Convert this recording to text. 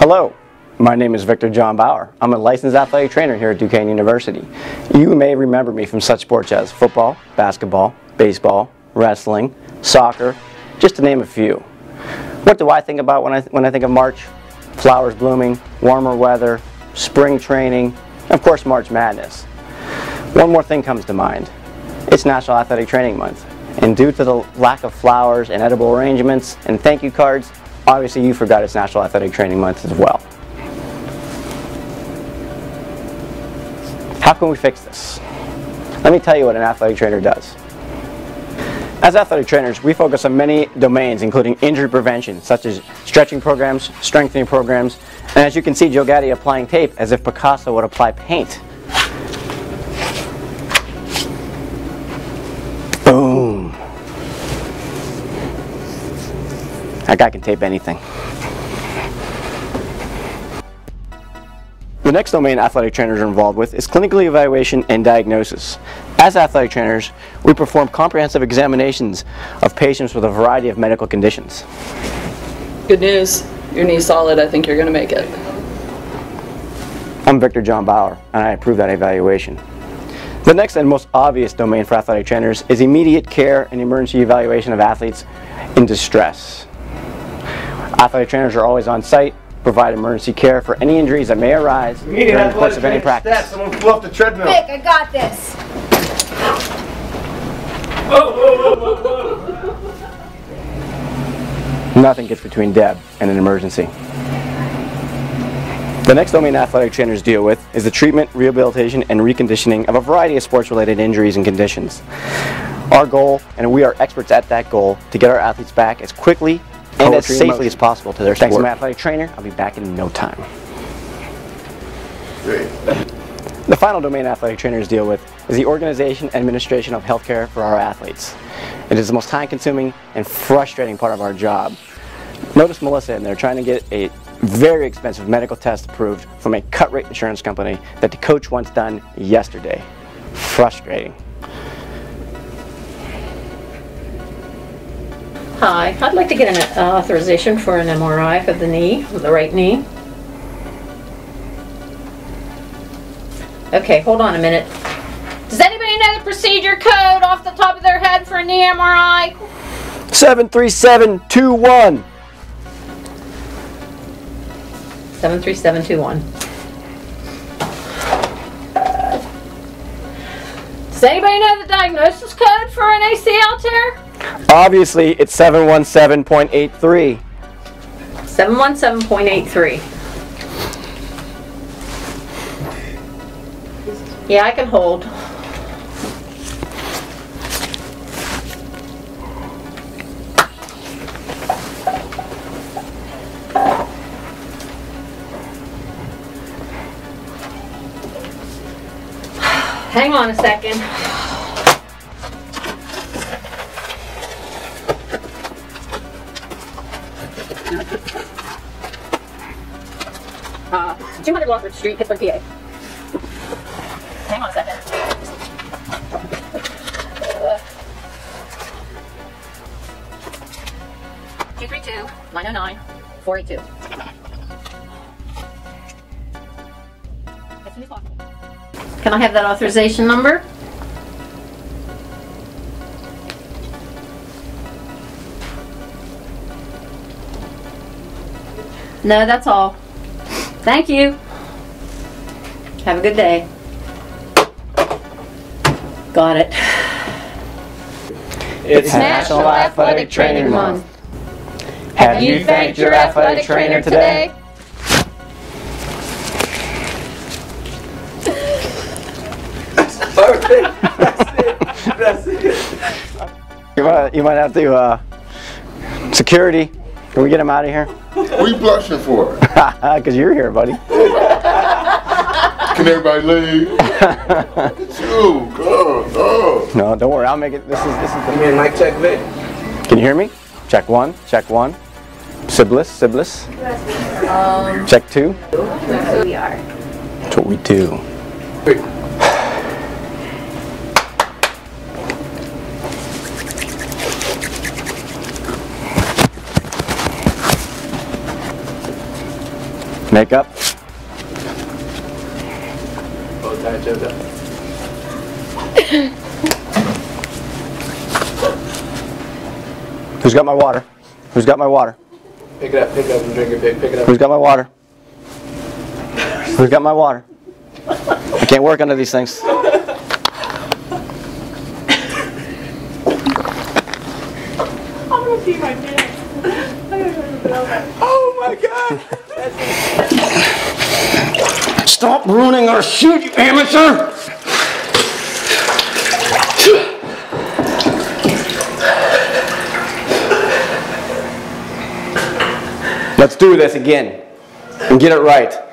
Hello, my name is Victor John Bauer. I'm a licensed athletic trainer here at Duquesne University. You may remember me from such sports as football, basketball, baseball, wrestling, soccer, just to name a few. What do I think about when I, when I think of March? Flowers blooming, warmer weather, spring training, and of course March Madness. One more thing comes to mind. It's National Athletic Training Month, and due to the lack of flowers and edible arrangements and thank you cards, obviously you forgot it's National Athletic Training Month as well. How can we fix this? Let me tell you what an athletic trainer does. As athletic trainers, we focus on many domains, including injury prevention, such as stretching programs, strengthening programs, and as you can see Joe Gaddy applying tape as if Picasso would apply paint. That guy can tape anything. The next domain athletic trainers are involved with is clinical evaluation and diagnosis. As athletic trainers, we perform comprehensive examinations of patients with a variety of medical conditions. Good news. Your knee's solid. I think you're going to make it. I'm Victor John Bauer, and I approve that evaluation. The next and most obvious domain for athletic trainers is immediate care and emergency evaluation of athletes in distress. Athletic trainers are always on site, provide emergency care for any injuries that may arise during the course of any practice. Someone flew off the treadmill. Vic, I got this. Nothing gets between Deb and an emergency. The next domain athletic trainers deal with is the treatment, rehabilitation, and reconditioning of a variety of sports-related injuries and conditions. Our goal, and we are experts at that goal, to get our athletes back as quickly and as safely motion. as possible to their Thanks, I'm athletic trainer. I'll be back in no time. Great. The final domain athletic trainers deal with is the organization and administration of healthcare for our athletes. It is the most time consuming and frustrating part of our job. Notice Melissa in there trying to get a very expensive medical test approved from a cut rate insurance company that the coach wants done yesterday. Frustrating. Hi, I'd like to get an authorization for an MRI of the knee, the right knee. Okay, hold on a minute. Does anybody know the procedure code off the top of their head for a knee MRI? 73721. 73721. Does anybody know the diagnosis code for an ACL tear? Obviously, it's 717.83. 717.83. Yeah, I can hold. Hang on a second. Uh, 200 Lawford Street, Pittsburgh, PA. Hang on a second. As. Can I have that authorization number? No, that's all. Thank you. Have a good day. Got it. It's National Athletic Training Month. Have you thanked your athletic trainer today? Perfect. That's it. That's it. You might, you might have to, uh, security, can we get him out of here? What are you blushing for? Because you're here, buddy. Can everybody leave? Shoot, God, no. No, don't worry, I'll make it, this is, this is the Man, mic check, Vic. Can you hear me? Check one, check one. Siblis, Siblis. Um, check two. We are. That's what we do. Makeup. Bow tie, Jojo. Who's got my water? Who's got my water? Pick it up, pick it up and drink it big. Pick it up. Who's got my water? Who's got my water? I can't work under these things. I'm gonna pee my pants. oh my god! Stop ruining our shoot, you amateur! Let's do this again and get it right.